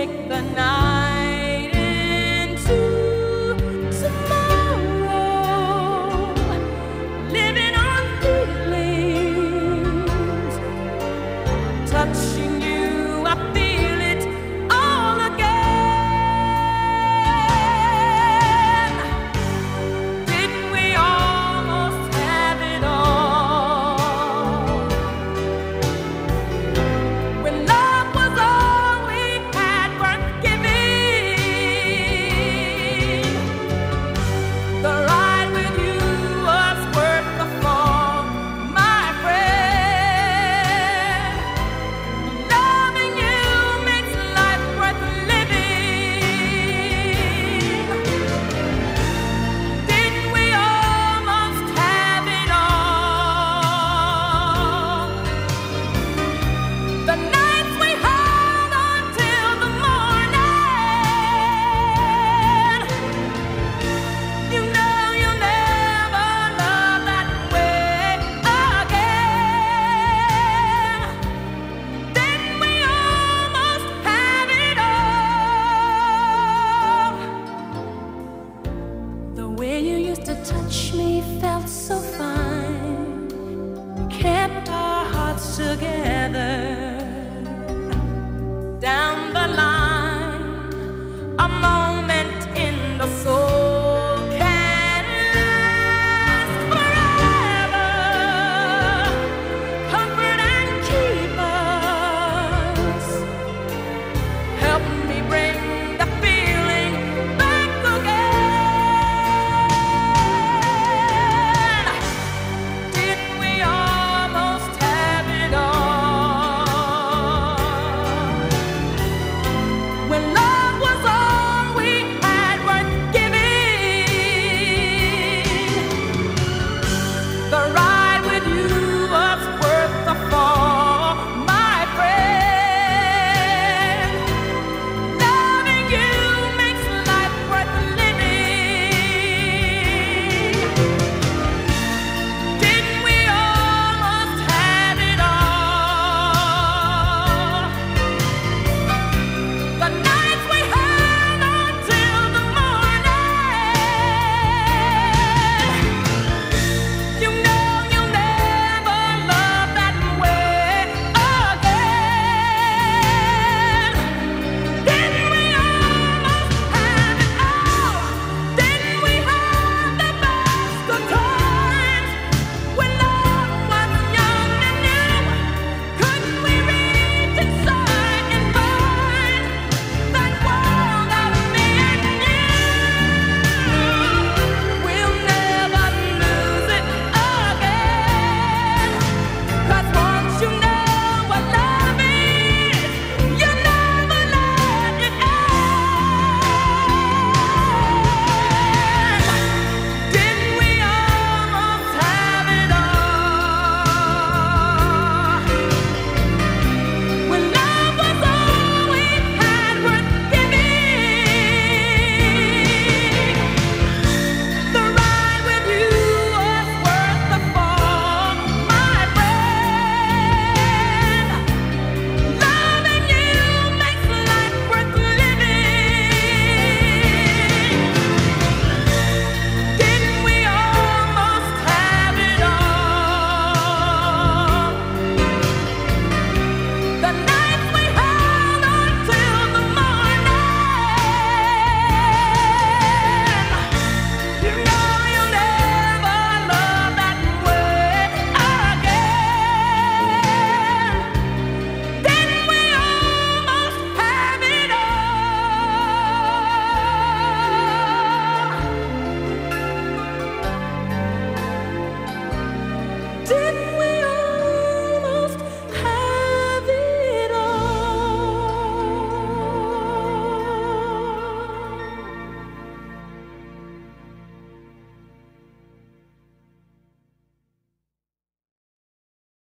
take the night. to touch me felt so fine. Kept our hearts together. didn't